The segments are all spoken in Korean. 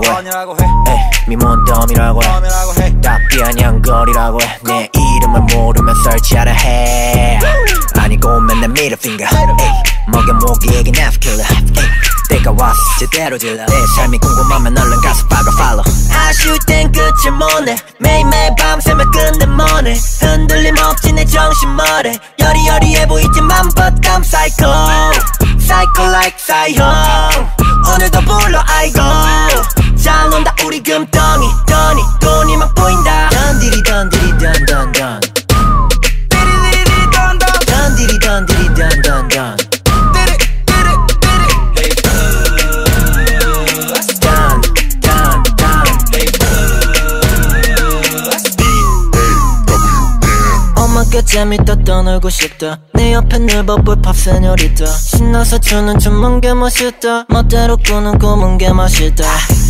뻔이라고 해. 에이, 미몬 덤이라고 해. 답변 양거리라고 해 내 이름을 모르면 설치하라 해. 아니고 맨날 middle finger. 먹여 모기에게 나스킬러 때가 왔어 제대로 질러. 내 삶이 궁금하면 얼른 가서 박아 follow. 아쉬울 땐 끝을 못내 매일매일 밤새며 끝내 뭐네 흔들림 없지 내 정신 머리. 여리여리해 보이지만 but I'm psycho Psycho like 사형. 오늘도 불러 아이고 잘 논다 우리 금덩이 돈이 돈이 막 보인다. 던디리 던디리 던던던. 던디리 던디리 던던던. 던, 던, 던. 엄마께 재밌다 떠놀고 싶다. 내 옆에 늘 버블 팝 세뇨리다. 신나서 추는 춤은 게 멋있다. 멋대로 꾸는 꿈은 게 멋있다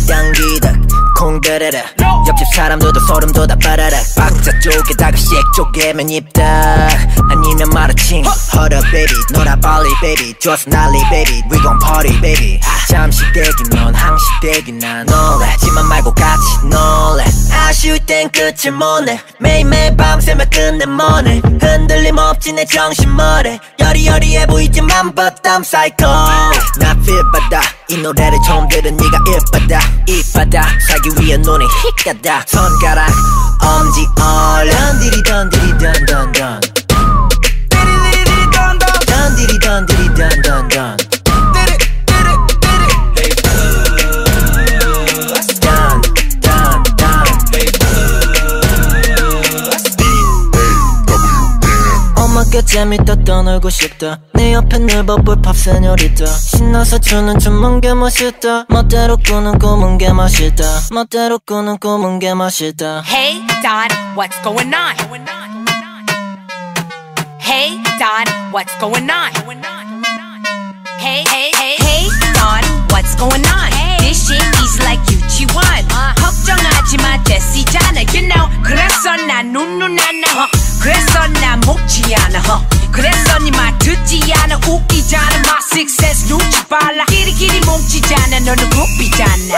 당기다 콩베레라. 옆집 사람 들도 소름 돋아 빠라락 박자 쪽에다가 쉑 쪼개면 입다 아니면 마라칭. Hold up baby 놀아 빨리 baby. 좋아서 난리 baby. We gon' party baby. 잠시 대기 넌 항시 대기 난. 놀래지만 말고 같이 놀래. 아쉬울 땐 끝을 못내. 매일매일 밤새며 끝내 뭐네 흔들림 없지 내 정신 머리 여리여리해 보이지만 but I'm psycho 나 받아. 이 노래를 처음 들은 네가 입받아 입받아 살기 위해 눈이 휙가다. 손가락 엄지 얼 던디리 던던던. 던디리 던디리 던던던 던, 재밌다 떠놀고 싶다 내 옆에 늘 버블 팝 세뇨리다 신나서 추는 춤은 게 멋있다 멋대로 꾸는 꿈은 게 멋있다 멋대로 꾸는 꿈은 게 멋있다 Hey, Don, what's going on? Hey, Don, what's going on? Hey, hey, hey, hey, Don, what's going on? This shit is like 유 치원. 걱정하지 마, 됐시잖아, you know. 그래서 난 눈누나나, huh? 그래서 난 먹지 않아, huh? 그래서 니말 듣지 않아, 웃기잖아, my success 눈치 빨라. 끼리끼리 뭉치잖아, 너는 굽이잖아.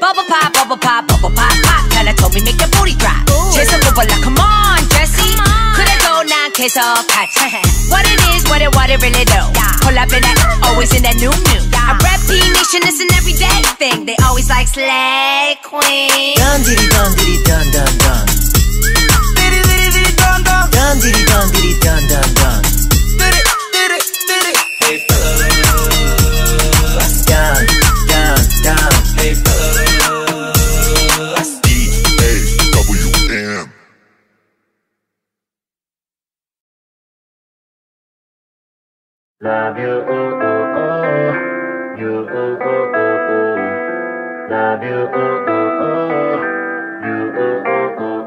Bubble pop, bubble pop, bubble pop, pop. 하나 더 make your booty drop. 재성 뽑아라, come on. 그래도 난 계속하지. What it is, what it, what it really do. Pull up in that, always in that new new. I rap T Nation, it's an everyday thing. They always like slay queen. 던디리 던디리 던던던 던디리 던디리 던던던 던, Love you, ooh, ooh, ooh. You, ooh, ooh, ooh, ooh. Love you, ooh, ooh, ooh. You, ooh, ooh, ooh.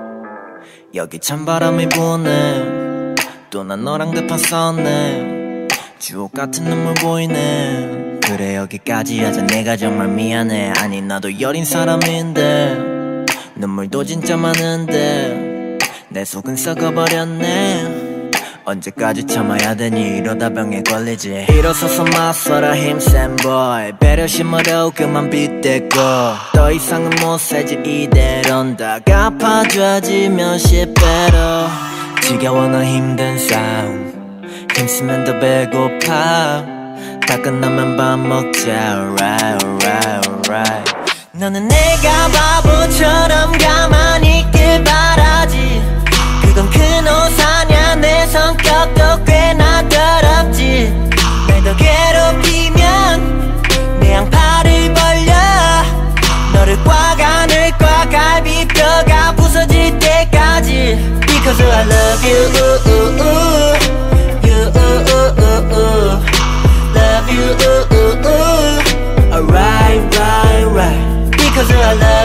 여기 찬바람이 부네 또 난 너랑 대판 싸웠네 주옥 같은 눈물 보이네 그래 여기까지 하자 내가 정말 미안해 아니 나도 여린 사람인데 눈물도 진짜 많은데 내 속은 썩어버렸네 언제까지 참아야 되니? 이러다 병에 걸리지. 일어서서 맞서라 힘센 boy. 배려심으로 그만 빗대고. 더 이상은 못 살지 이대로는 다 갚아줘야지 몇십 배로. 지겨워 나 힘든 싸움. 힘쓰면 더 배고파. 다 끝나면 밥 먹자. Alright alright alright 너는 내가 바보처럼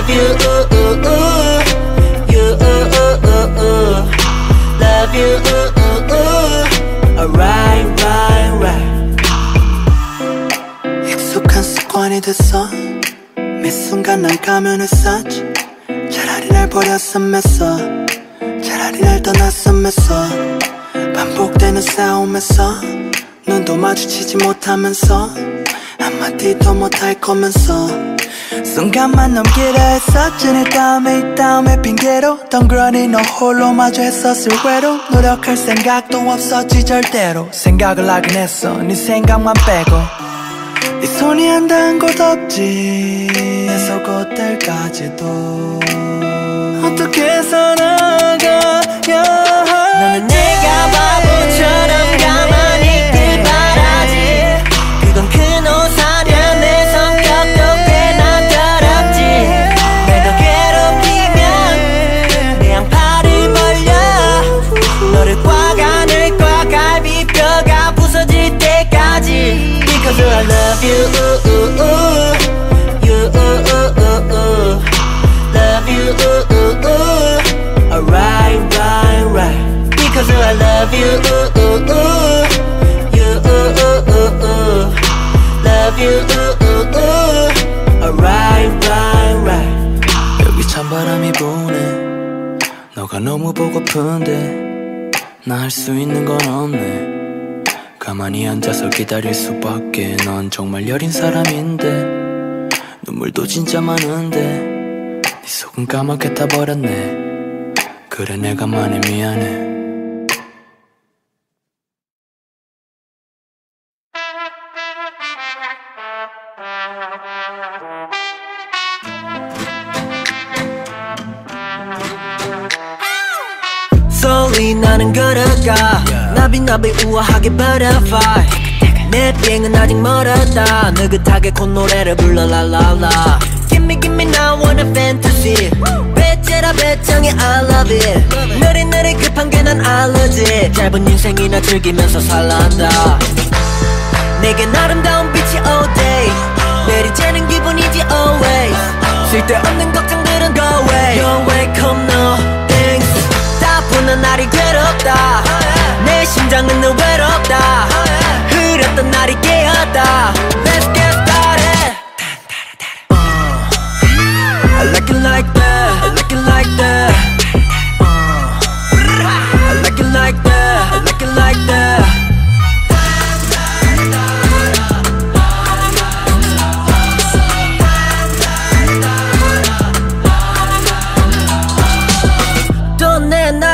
love you. You. Love you. Alright, right, right 익숙한 습관이 됐어 매 순간 날 가면했었지 차라리 날 버렸으면 했어 차라리 날 떠났으면 했어 반복되는 싸움에서 눈도 마주치지 못하면서 한마디도 못할 거면서 순간만 넘기려 했었지 내 다음에 이 다음에 핑계로 덩그러니 너 홀로 마주 했었을 외로 노력할 생각도 없었지 절대로 생각을 하긴 했어. 네 생각만 빼고 네 손이 안 닿은 곳 없지. 내 속옷들까지도 어떻게 살아가야 너는 내가 바보처럼 찬바람이 부네. 너가 너무 보고픈데 나 할 수 있는 건 없네 가만히 앉아서 기다릴 수밖에. 넌 정말 여린 사람인데 눈물도 진짜 많은데 네 속은 까맣게 타버렸네. 그래 내가 많이 미안해. Slowly 나는 걸어가 나비나비 우아하게 butterfly. 내 비행은 아직 멀었다. 느긋하게 콧노래를 불러 랄랄라 Gimme gimme now wanna fantasy. 배째라 배짱에 I love it. 느릿느릿 급한 게 난 알러지. 짧은 인생이나 즐기면서 살란다. 내겐 아름다운 빛이 all day. 내리쬐는 기분이지 always. 쓸데없는 걱정들은 go away. You're welcome no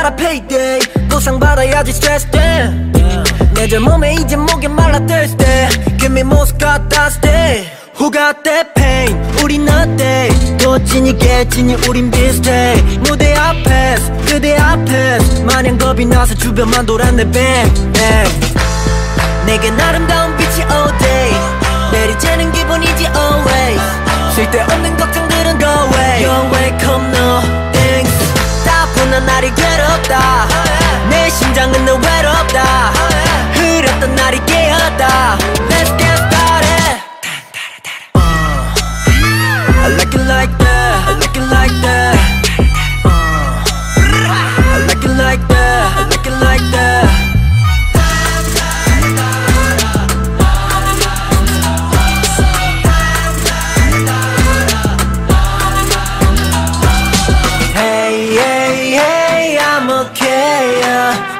나라 payday 보상 받아야지 stress 내절 몸에 이제 목이 말라 thirsty Give me more Scott that's day Who got that pain 우린 어때 또 진이 우린 비슷해 무대 앞에서 그대 앞에서 마냥 겁이 나서 주변만 돌았네 bang bang 내겐 아름다운 빛이 all day 내리쬐는 기분이지 always 쓸데없는 걱정들은 go away You're welcome no thanks 따분한 날이 괴롭다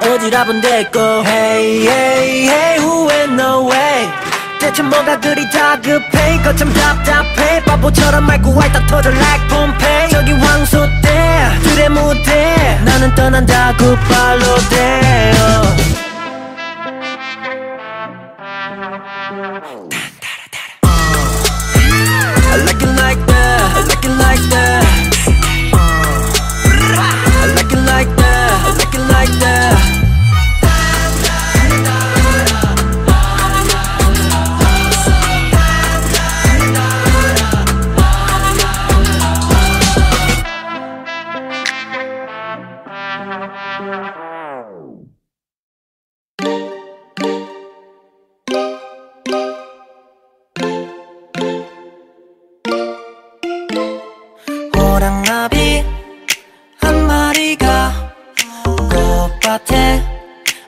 어지럽은 됐고. Hey, hey, hey, ain't no way. 대체 뭐가 그리 다급해. 거참 답답해. 바보처럼 말고 왈딱 터져 like 폼페이 저기 때 들의 무대. 나는 떠난다 굿발로 돼 I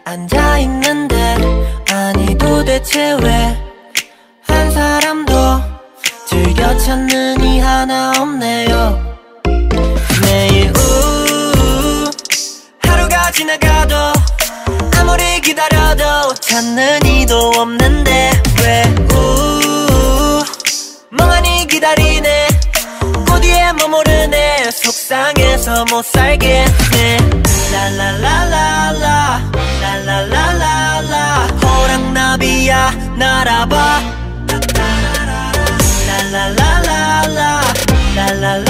앉아있는데 아니 도대체 왜 한 사람도 즐겨 찾는 이 하나 없네요. 매일 우 하루가 지나가도 아무리 기다려도 찾는 이도 없는데 왜우 멍하니 기다리네. 꽃위에 머무르네. 속상해서 못 살겠네. 랄랄랄라. 라라라라라 호랑나비야 날아봐 라라라라라 라라라라라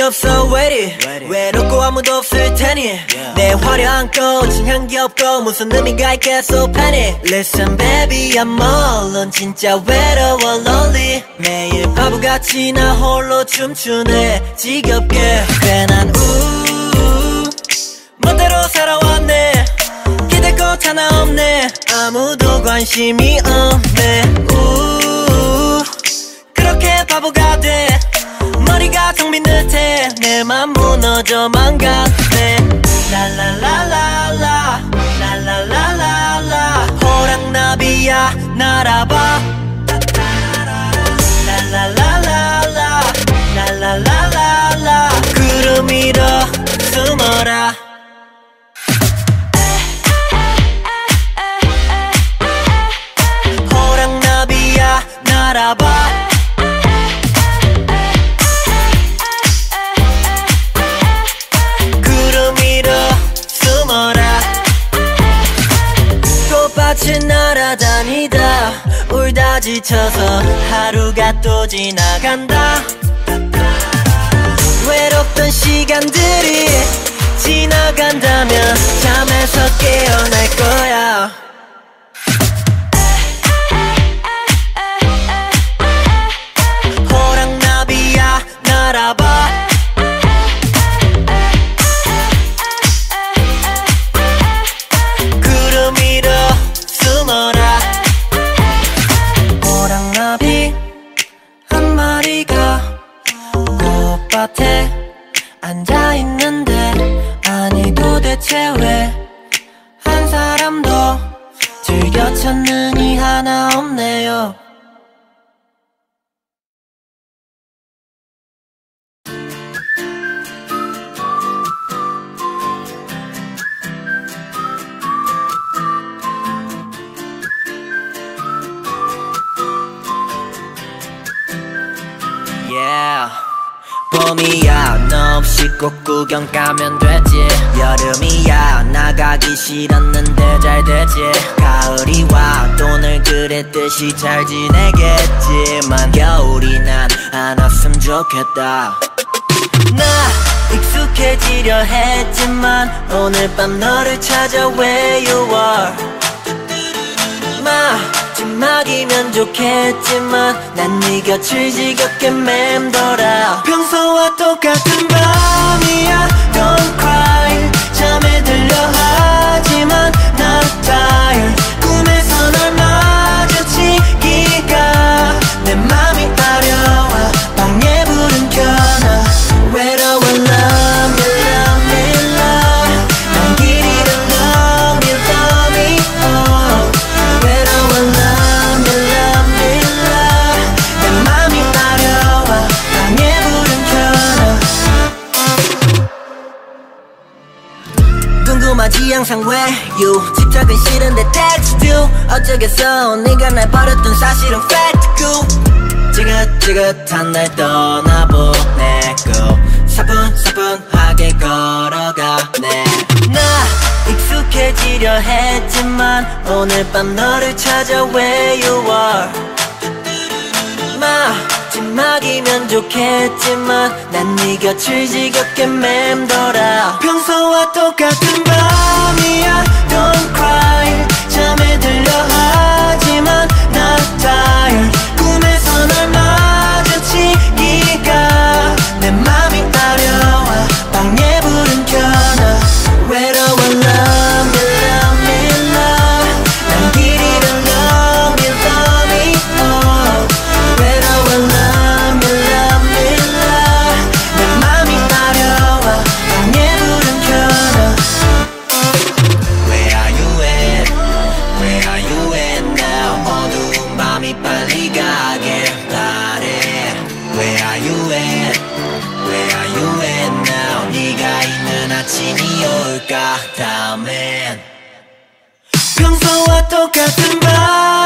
의미 없어 it 외롭고 아무도 없을 테니. 내 화려한 꽃은 향기 없고 무슨 의미가 있겠어 panic Listen baby I'm alone. 진짜 외로워 lonely. 매일 바보같이 나 홀로 춤추네. 지겹게. 괜한 우 멋대로 살아왔네. 기댈 것 하나 없네. 아무도 관심이 없네. 우 그렇게 바보가 돼 머리가 텅 빈 듯해. 내 맘 무너져만 가네 랄랄랄랄라 랄랄랄랄라. 호랑나비야 날아봐. 랄랄랄랄라 랄랄랄랄라. 구름 위로 숨어라. 호랑나비야 날아봐 다 지쳐서 하루가 또 지나간다. 외롭던 시간들이 지나간다면 잠에서 깨어날 거야 너 없이 꽃 구경 가면 되지. 여름이야 나가기 싫었는데 잘 되지. 가을이 와 돈을 그랬듯이 잘 지내겠지만 겨울이 난 안 왔으면 좋겠다. 나 익숙해지려 했지만 오늘 밤 너를 찾아 where you are 마 지막이면 좋겠지만 난 네 곁을 지겹게 맴돌아 평소와 똑같은 밤이야. Don't cry. 잠에 들려 하지만 난 tired you. 집착은 싫은데 text you. 어쩌겠어. 네가 날 버렸던 사실은 fact 지긋지긋한 날 떠나보내고 사뿐사뿐하게 걸어가네. 나 익숙해지려 했지만 오늘 밤 너를 찾아 where you are. 마 지막이면 좋겠지만 난 네 곁을 지겹게 맴돌아 평소와 똑같은 밤이야. Don't cry. 잠에 들려 다음엔 평